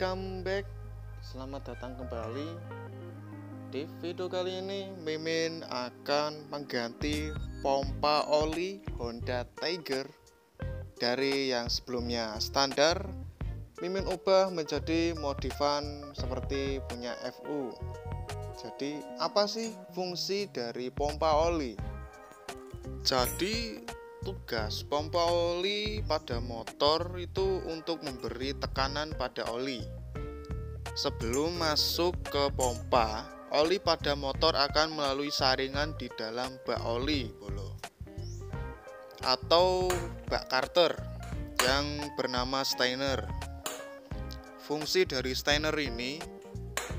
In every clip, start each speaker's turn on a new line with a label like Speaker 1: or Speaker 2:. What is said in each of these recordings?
Speaker 1: Welcome back, selamat datang kembali. Di video kali ini, Mimin akan mengganti pompa oli Honda Tiger dari yang sebelumnya standar. Mimin ubah menjadi modifan seperti punya FU. Jadi, apa sih fungsi dari pompa oli? Jadi, tugas pompa oli pada motor itu untuk memberi tekanan pada oli. Sebelum masuk ke pompa, oli pada motor akan melalui saringan di dalam bak oli, bolo. Atau bak Carter yang bernama Steiner. Fungsi dari Steiner ini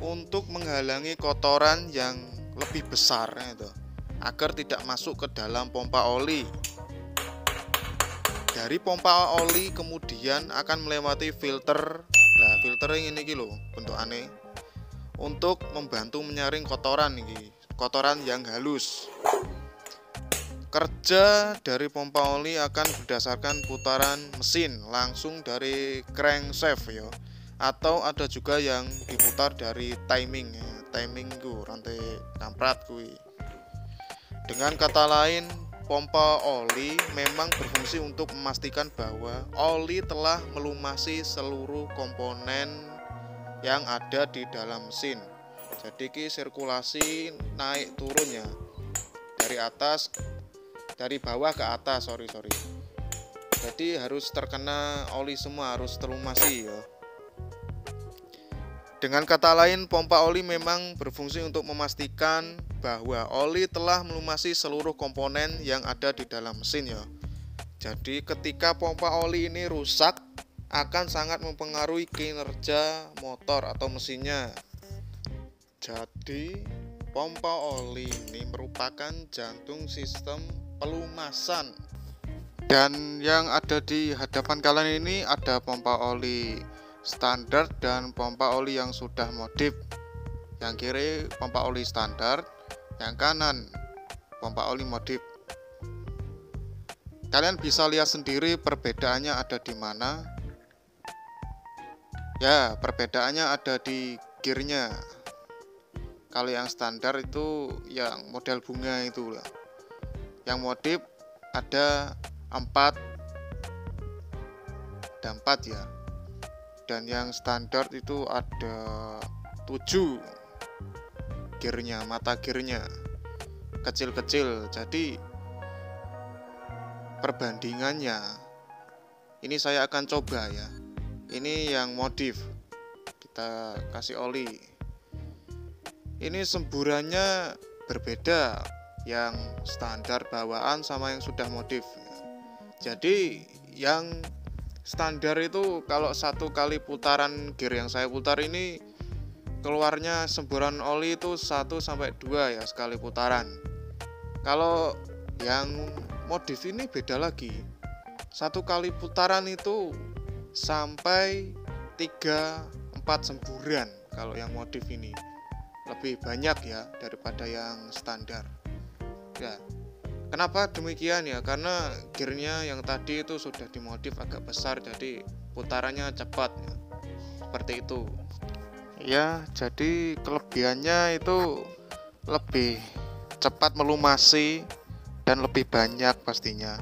Speaker 1: untuk menghalangi kotoran yang lebih besar itu agar tidak masuk ke dalam pompa oli dari pompa oli kemudian akan melewati filter. Nah filter ini gitu bentuk aneh untuk membantu menyaring kotoran ini kotoran yang halus. Kerja dari pompa oli akan berdasarkan putaran mesin langsung dari crankshaft ya. Atau ada juga yang diputar dari timing ya. timing ku rantai kamprat kui. Dengan kata lain pompa oli memang berfungsi untuk memastikan bahwa oli telah melumasi seluruh komponen yang ada di dalam mesin. Jadi ki sirkulasi naik turunnya dari atas dari bawah ke atas, sorry sorry. Jadi harus terkena oli semua harus terlumasi ya. Dengan kata lain, pompa oli memang berfungsi untuk memastikan bahwa oli telah melumasi seluruh komponen yang ada di dalam mesin ya. Jadi ketika pompa oli ini rusak akan sangat mempengaruhi kinerja motor atau mesinnya. Jadi pompa oli ini merupakan jantung sistem pelumasan. Dan yang ada di hadapan kalian ini ada pompa oli standar dan pompa oli yang sudah modif yang kiri pompa oli standar yang kanan pompa oli modif. Kalian bisa lihat sendiri perbedaannya ada di mana. Ya perbedaannya ada di gearnya. Kalau yang standar itu yang model bunga itu lah. Yang modif ada 4 ada 4 ya. Dan yang standar itu ada 7 gearnya mata gearnya kecil-kecil. Jadi perbandingannya ini saya akan coba ya. Ini yang modif. Kita kasih oli. Ini semburannya berbeda yang standar bawaan sama yang sudah modif. Jadi yang standar itu kalau satu kali putaran gear yang saya putar ini keluarnya semburan oli itu 1 sampai 2 ya sekali putaran. Kalau yang modif ini beda lagi. Satu kali putaran itu sampai 3 4 semburan kalau yang modif ini. Lebih banyak ya daripada yang standar. Ya, Kenapa demikian ya? Karena gearnya yang tadi itu sudah dimodif agak besar jadi putarannya cepat ya. Seperti itu. Ya, jadi kelebihannya itu lebih cepat melumasi dan lebih banyak pastinya.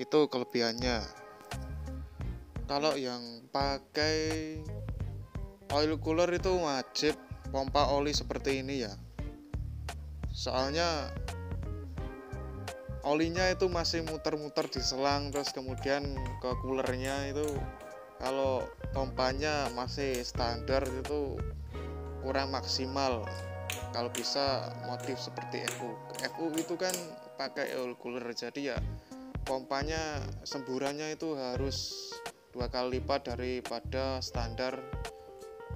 Speaker 1: Itu kelebihannya. Kalau yang pakai oil cooler itu wajib pompa oli seperti ini ya. Soalnya olinya itu masih muter-muter di selang terus kemudian ke coolernya itu kalau pompanya masih standar itu kurang maksimal. Kalau bisa modif seperti FU FU itu kan pakai oil cooler jadi ya pompanya semburannya itu harus dua kali lipat daripada standar.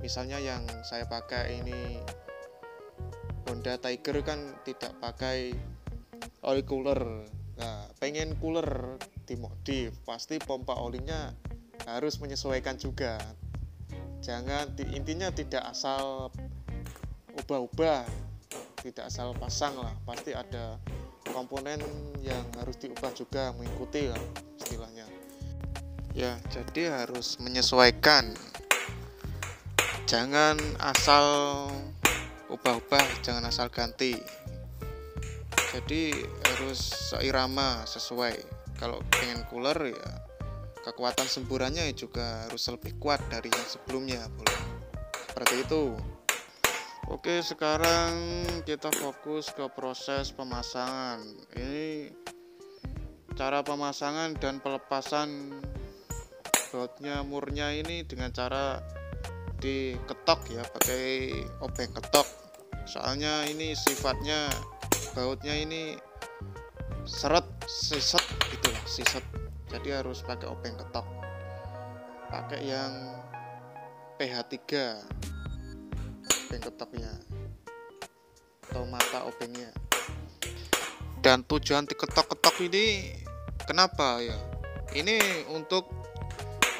Speaker 1: Misalnya yang saya pakai ini Honda Tiger kan tidak pakai oli cooler. Nah pengen cooler dimodif. Pasti pompa olinya harus menyesuaikan juga. Jangan intinya tidak asal ubah-ubah tidak asal pasang lah. Pasti ada komponen yang harus diubah juga mengikuti lah istilahnya. Ya jadi harus menyesuaikan. Jangan asal ubah-ubah jangan asal ganti. Jadi harus seirama sesuai. Kalau pengen cooler ya kekuatan semburannya juga harus lebih kuat dari yang sebelumnya boleh seperti itu. Oke sekarang kita fokus ke proses pemasangan. Ini cara pemasangan dan pelepasan bautnya murnya ini dengan cara diketok ya pakai obeng ketok. Soalnya ini sifatnya bautnya ini seret siset gitulah siset jadi harus pakai obeng ketok. Pakai yang PH 3 obeng ketoknya. Atau mata obengnya dan tujuan diketok-ketok ini kenapa ya? Ini untuk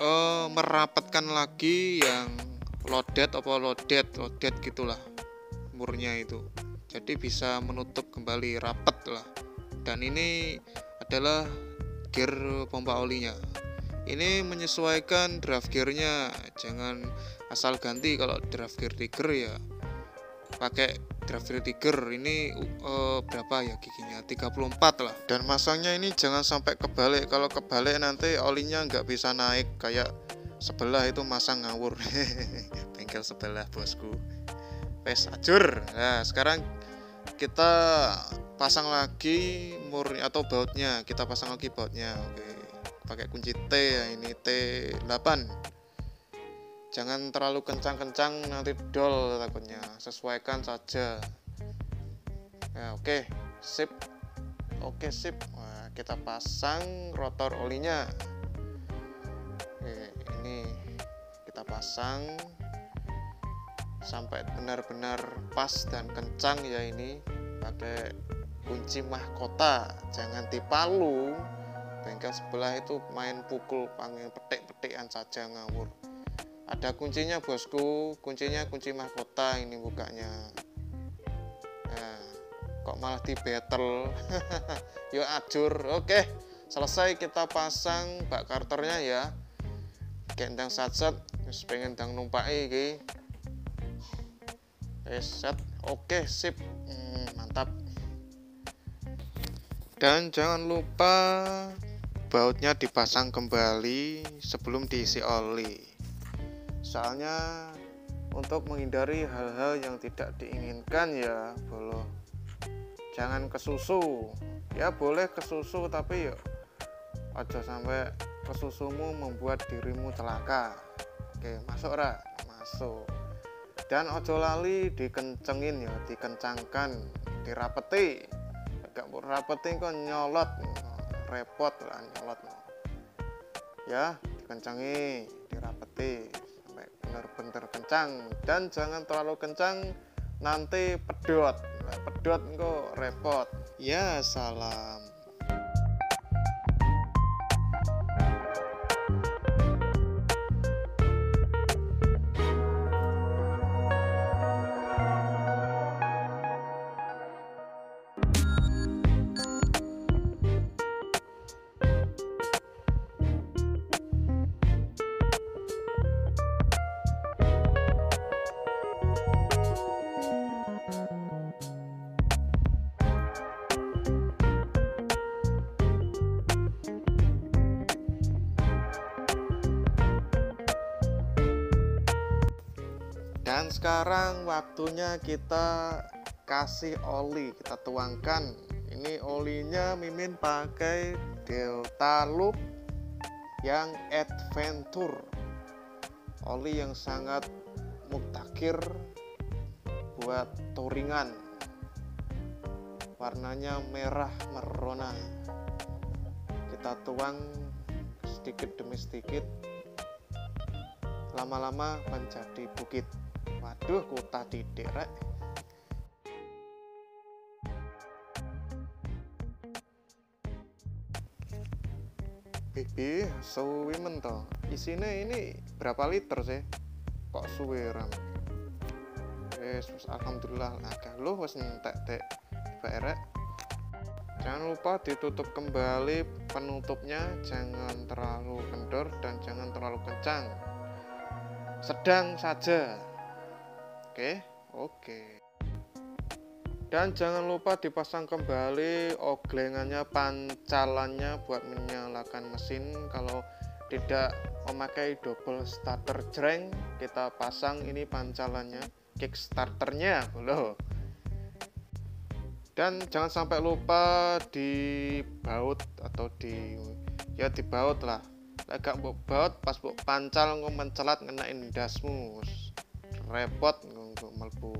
Speaker 1: uh, merapatkan lagi yang lodet apa lodet lodet gitulah murnya itu. Jadi bisa menutup kembali rapat lah. Dan ini adalah gear pompa olinya. Ini menyesuaikan draft gearnya. Jangan asal ganti kalau draft gear tiger ya. Pakai draft gear tiger ini uh, berapa ya giginya? 34 lah. Dan masangnya ini jangan sampai kebalik. Kalau kebalik nanti olinya nggak bisa naik. Kayak sebelah itu masang ngawur. Bengkel sebelah bosku. Pes ajur. Nah sekarang kita pasang lagi murni atau bautnya kita pasang lagi bautnya oke. Pakai kunci T ya ini T8 jangan terlalu kencang-kencang nanti dol takutnya. Sesuaikan saja. Ya oke sip. Oke sip. Nah, kita pasang rotor olinya. Oke ini kita pasang sampai benar-benar pas dan kencang ya ini. Pakai kunci mahkota jangan dipalu. Bengkel sebelah itu main pukul panggil petik-petikan saja ngawur. Ada kuncinya bosku. Kuncinya kunci mahkota ini bukanya. Nah, kok malah di battle? Yuk ajur. Oke selesai kita pasang bak karternya ya. Gendang terus pengen dang numpai iki set oke sip. Hmm, mantap. Dan jangan lupa bautnya dipasang kembali sebelum diisi oli. Soalnya untuk menghindari hal-hal yang tidak diinginkan ya boleh jangan kesusu ya boleh kesusu tapi yuk aja sampai kesusumu membuat dirimu celaka. Oke masuk ra. Masuk dan ojo lali dikencengin ya dikencangkan dirapeti. Agak rapeti kok nyolot repot lah nyolot. Ya dikencangi dirapeti sampai bener-bener kencang. Dan jangan terlalu kencang nanti pedot. Pedot kok repot. Ya salam sekarang waktunya kita kasih oli kita tuangkan. Ini olinya mimin pakai delta loop yang adventure. Oli yang sangat mutakhir buat touringan. Warnanya merah merona. Kita tuang sedikit demi sedikit lama-lama menjadi bukit Waduh, kota didik rek. Bibi, suwi mentok. Isinya ini berapa liter sih? Kok suwi ram? Yes, alhamdulillah agak lu wis entek tek tiba rek. jangan lupa ditutup kembali penutupnya jangan terlalu kendor dan jangan terlalu kencang sedang saja oke oke. Dan jangan lupa dipasang kembali oglengannya pancalannya buat menyalakan mesin. Kalau tidak memakai double starter jreng kita pasang ini pancalannya kickstarternya loh. Dan jangan sampai lupa di baut atau di ya di baut lah agak mbok baut pas mbok pancal ngomong mencelat ngenain dasmu. Repot ngomong melbu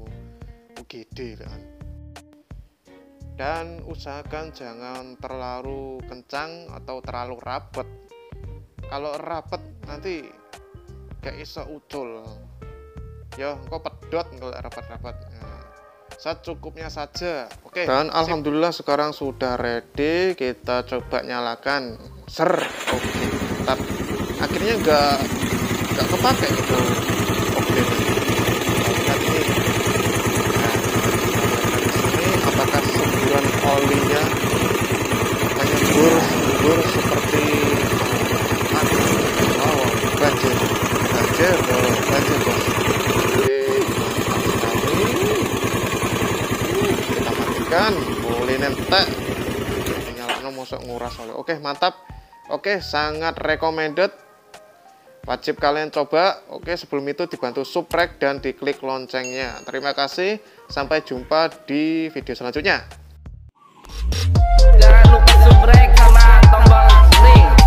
Speaker 1: UGD kan dan usahakan jangan terlalu kencang atau terlalu rapet kalau rapet nanti gak iso ucul ya engkau pedot kalau rapat-rapat secukupnya saja. Oke. Dan alhamdulillah sekarang sudah ready kita coba nyalakan. Ser oke. Tapi akhirnya enggak enggak kepake itu sok nguras oleh. Oke mantap. Oke sangat recommended. Wajib kalian coba. Oke sebelum itu dibantu subrek dan diklik loncengnya. Terima kasih. Sampai jumpa di video selanjutnya. Jangan lupa subrek sama tombol link.